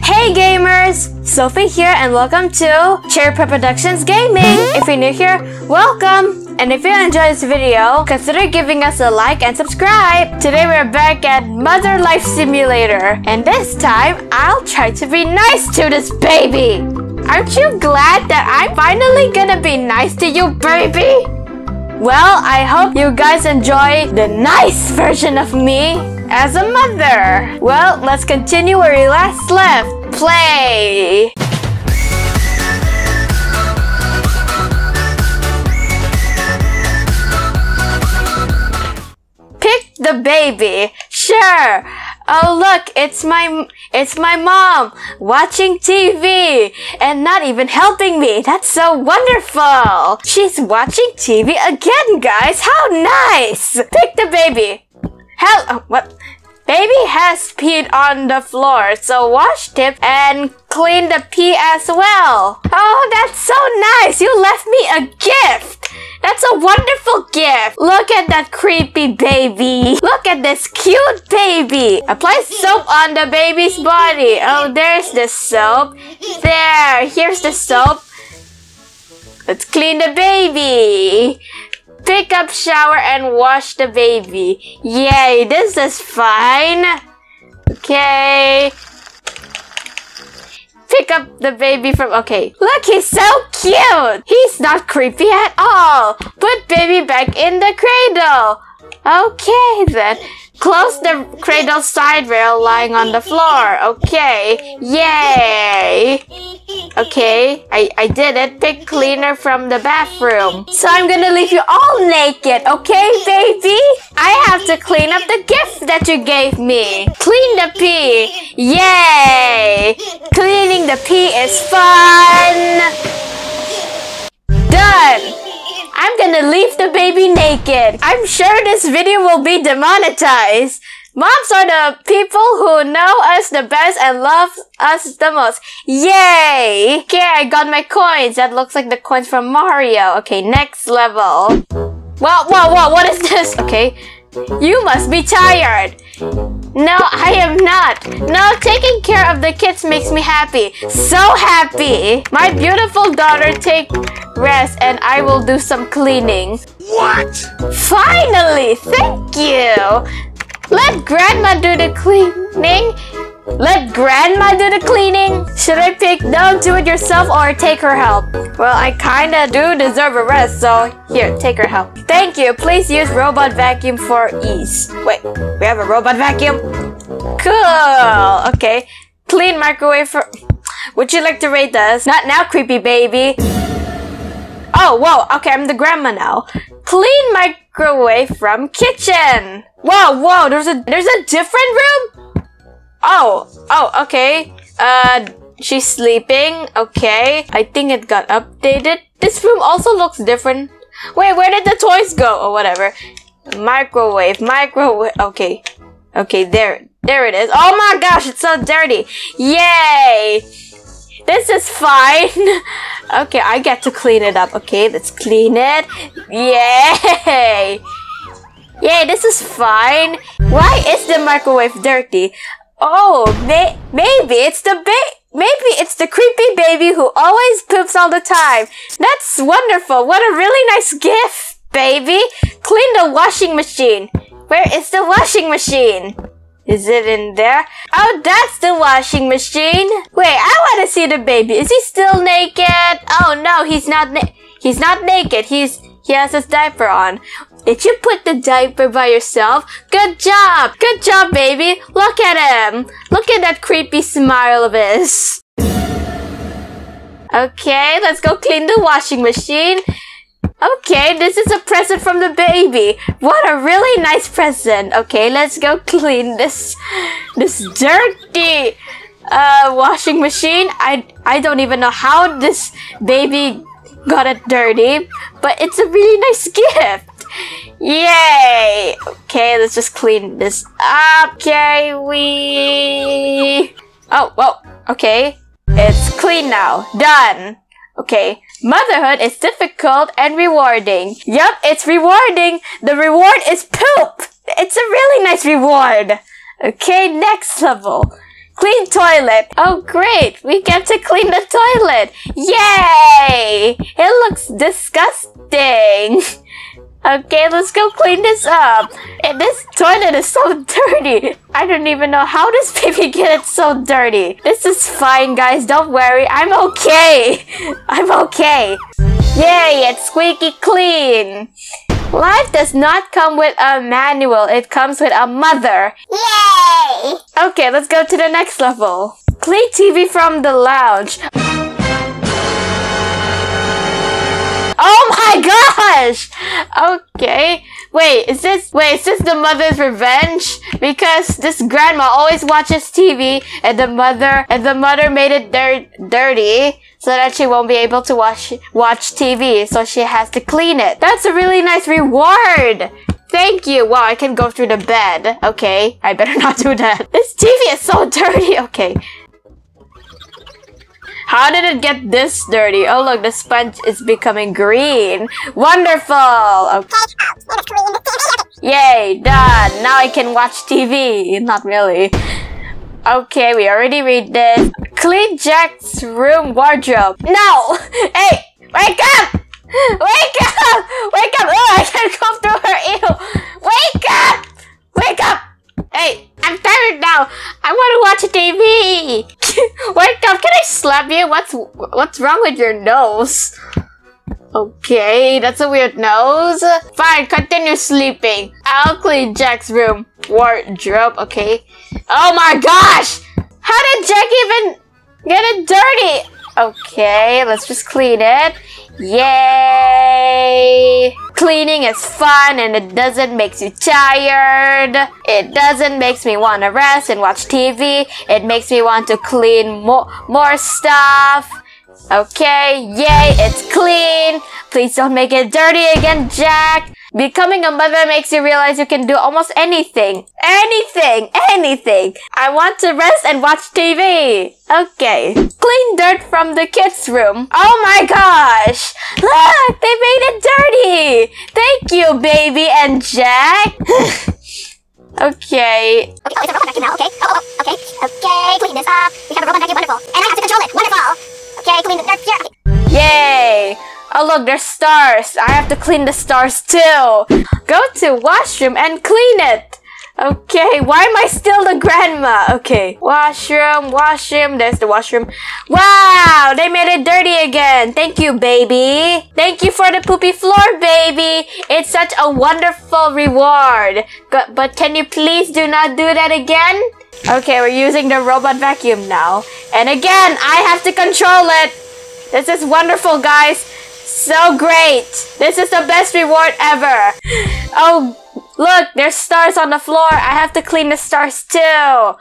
Hey gamers! Sophie here and welcome to Cherry Pop Productions Gaming! If you're new here, welcome! And if you enjoyed this video, consider giving us a like and subscribe! Today we're back at Mother Life Simulator. And this time, I'll try to be nice to this baby! Aren't you glad that I'm finally gonna be nice to you, baby? Well, I hope you guys enjoy the nice version of me as a mother. Well, let's continue where we last left. Play! Pick the baby. Sure. Oh look, it's my it's my mom watching TV and not even helping me. That's so wonderful. She's watching TV again, guys. How nice. Pick the baby. Hell, oh, what? Baby has peed on the floor, so wash tip and clean the pee as well. Oh, that's so nice. You left me a gift. That's a wonderful gift. Look at that creepy baby. Look at this cute baby. Apply soap on the baby's body. Oh, there's the soap. There, here's the soap. Let's clean the baby. Pick up shower and wash the baby. Yay, this is fine. Okay. Pick up the baby from, okay. Look, he's so cute. He's not creepy at all. Put baby back in the cradle. Okay then. Close the cradle side rail lying on the floor. Okay. Yay. Okay, I, I did it. Pick cleaner from the bathroom. So I'm gonna leave you all naked, okay, baby? I have to clean up the gift that you gave me. Clean the pee. Yay! Cleaning the pee is fun. Done. I'm gonna leave the baby naked. I'm sure this video will be demonetized. Moms are the people who know us the best and love us the most. Yay! Okay, I got my coins. That looks like the coins from Mario. Okay, next level. Whoa, whoa, whoa, what is this? Okay. You must be tired. No, I am not. No, taking care of the kids makes me happy. So happy. My beautiful daughter take rest and I will do some cleaning. What? Finally! Thank you! Let grandma do the cleaning. Let grandma do the cleaning. Should I pick don't do it yourself or take her help? Well, I kinda do deserve a rest, so here, take her help. Thank you. Please use robot vacuum for ease. Wait, we have a robot vacuum? Cool. Okay. Clean microwave for. Would you like to rate us? Not now, creepy baby. Oh, whoa. Okay, I'm the grandma now. Clean microwave from kitchen. Whoa, whoa. There's a there's a different room. Oh, oh, okay. Uh, she's sleeping. Okay. I think it got updated. This room also looks different. Wait, where did the toys go? Or whatever. Microwave, microwave. Okay. Okay, there, there it is. Oh my gosh, it's so dirty. Yay! This is fine. okay, I get to clean it up. Okay, let's clean it. Yay! Yay, this is fine. Why is the microwave dirty? Oh, may maybe it's the ba- maybe it's the creepy baby who always poops all the time. That's wonderful. What a really nice gift, baby. Clean the washing machine. Where is the washing machine? Is it in there? Oh, that's the washing machine. Wait, I want to see the baby. Is he still naked? Oh no, he's not. Na- he's not naked. He's he has his diaper on. Did you put the diaper by yourself? Good job! Good job, baby! Look at him! Look at that creepy smile of his. Okay, let's go clean the washing machine. Okay, this is a present from the baby. What a really nice present. Okay, let's go clean this this dirty uh washing machine. I I don't even know how this baby got it dirty, but it's a really nice gift. Yay! Okay, let's just clean this up. Okay, we. Oh, whoa. Okay, it's clean now. Done. Okay, motherhood is difficult and rewarding. Yup, it's rewarding. The reward is poop. It's a really nice reward. Okay, next level. Clean toilet. Oh, great. We get to clean the toilet. Yay! It looks disgusting. Okay, let's go clean this up. And this toilet is so dirty. I don't even know how this baby get it so dirty. This is fine, guys. Don't worry. I'm okay. I'm okay. Yay, it's squeaky clean. Life does not come with a manual. It comes with a mother. Yay! Okay, let's go to the next level. Clean TV from the lounge. Oh my gosh! Okay. Wait, is this wait, is this the mother's revenge? Because this grandma always watches TV and the mother and the mother made it dirt dirty so that she won't be able to watch watch TV, so she has to clean it. That's a really nice reward. Thank you. Wow, I can go through the bed. Okay, I better not do that. This TV is so dirty. Okay. How did it get this dirty? Oh look, the sponge is becoming green. Wonderful! Okay. Yay, done. Now I can watch TV. Not really. Okay, we already read this. Clean Jack's room wardrobe. No! Hey, wake up! Wake up! Wake up! Oh, I can't go through her. Ew! Wake up! Wake up! Hey, I'm tired now. I want to watch TV. Wake up! Can I slap you? What's what's wrong with your nose? Okay, that's a weird nose. Fine, continue sleeping. I'll clean Jack's room wardrobe. Okay. Oh my gosh! How did Jack even get it dirty? Okay, let's just clean it. Yay! Cleaning is fun and it doesn't make you tired. It doesn't makes me want to rest and watch TV. It makes me want to clean more, more stuff. Okay, yay, it's clean. Please don't make it dirty again, Jack. Becoming a mother makes you realize you can do almost anything. Anything, anything. I want to rest and watch TV. Okay. Clean dirt from the kids' room. Oh my gosh. Look, they made it dirty. Thank you, baby and Jack. okay. Okay, oh, it's a robot vacuum now. Okay. Oh, oh, oh. okay. Okay, clean this up. We have a robot vacuum. Wonderful. And I have to control it. Wonderful. Okay, clean the dirt here. Oh look, there's stars. I have to clean the stars too. Go to washroom and clean it. Okay, why am I still the grandma? Okay, washroom, washroom. There's the washroom. Wow, they made it dirty again. Thank you, baby. Thank you for the poopy floor, baby. It's such a wonderful reward. But can you please do not do that again? Okay, we're using the robot vacuum now. And again, I have to control it. This is wonderful, guys. So great. This is the best reward ever. Oh, look, there's stars on the floor. I have to clean the stars too.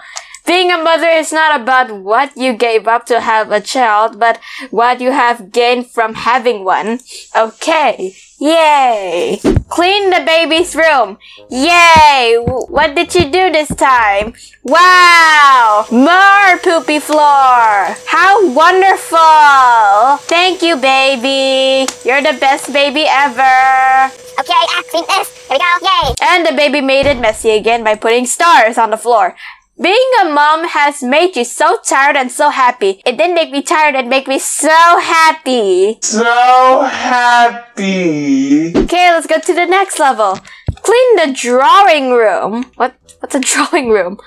Being a mother is not about what you gave up to have a child, but what you have gained from having one. Okay. Yay! Clean the baby's room. Yay! What did you do this time? Wow! More poopy floor! How wonderful! Thank you, baby! You're the best baby ever! Okay, clean this. Here we go. Yay. And the baby made it messy again by putting stars on the floor. Being a mom has made you so tired and so happy. It didn't make me tired, it made me so happy. So happy. Okay, let's go to the next level. Clean the drawing room. What? What's a drawing room?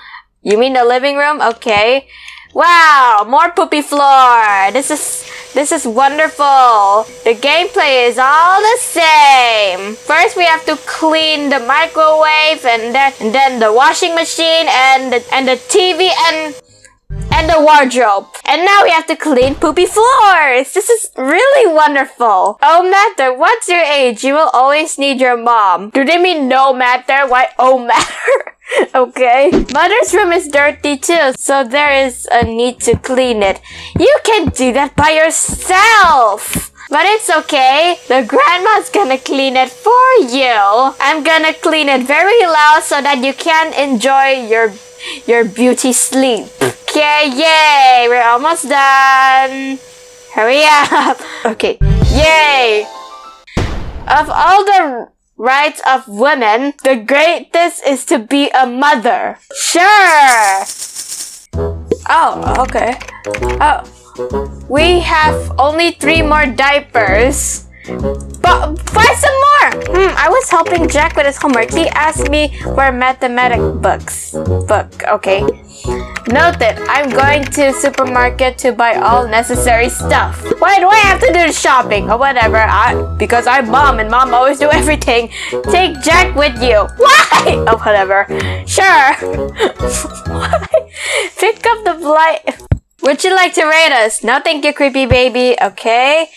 You mean the living room? Okay. Wow, more poopy floor. This is this is wonderful. The gameplay is all the same. First, we have to clean the microwave, and then and then the washing machine, and the, and the TV, and and the wardrobe. And now we have to clean poopy floors. This is really wonderful. Oh matter, what's your age? You will always need your mom. Do they mean no matter? Why oh matter? Okay. Mother's room is dirty too, so there is a need to clean it. You can do that by yourself. But it's okay. The grandma's gonna clean it for you. I'm gonna clean it very loud so that you can enjoy your your beauty sleep. Okay, yay! We're almost done. Hurry up. Okay, yay! Of all the rights of women, the greatest is to be a mother. Sure! Oh, okay. Oh, we have only three more diapers. But find some more! Hmm, I was helping Jack with his homework. He asked me for mathematic books. Book, okay. Noted, I'm going to supermarket to buy all necessary stuff. Why do I have to do shopping? Or whatever, I, because I'm mom and mom always do everything. Take Jack with you. Why? Oh, whatever. Sure. Why? Pick up the blight. Would you like to rate us? No, thank you, creepy baby. Okay.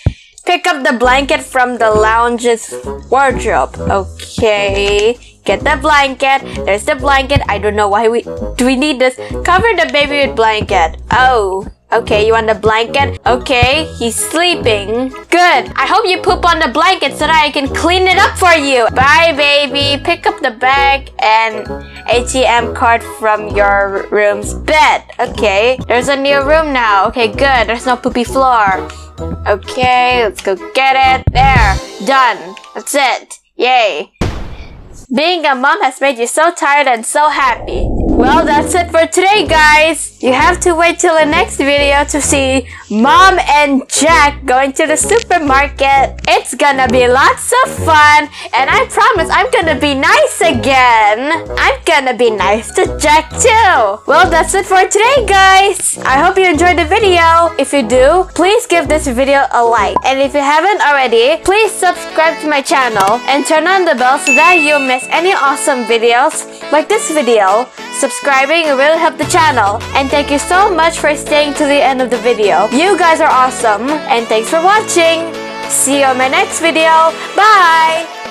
Pick up the blanket from the lounge's wardrobe. Okay. Get the blanket. There's the blanket. I don't know why we do we need this. Cover the baby with blanket. Oh. Okay, you want the blanket? Okay, he's sleeping. Good. I hope you poop on the blanket so that I can clean it up for you. Bye, baby. Pick up the bag and ATM card from your room's bed. Okay, there's a new room now. Okay, good. There's no poopy floor. Okay, let's go get it. There. Done. That's it. Yay. Being a mom has made you so tired and so happy. Well, that's it for today, guys. You have to wait till the next video to see Mom and Jack going to the supermarket. It's gonna be lots of fun, and I promise I'm gonna be nice again. I'm gonna be nice to Jack too. Well, that's it for today, guys. I hope you enjoyed the video. If you do, please give this video a like. And if you haven't already, please subscribe to my channel and turn on the bell so that you miss any awesome videos like this video. Subscribing will really help the channel. And thank you so much for staying to the end of the video. You guys are awesome. And thanks for watching. See you on my next video. Bye!